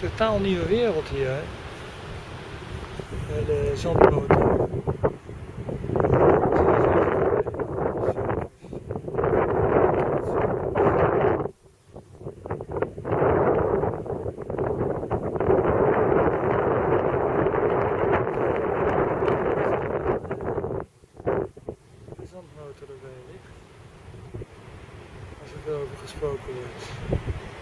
totaal nieuwe wereld hier. Hè? Eh, de zandboten. Zandmotor erbij ligt. Als er veel over gesproken wordt.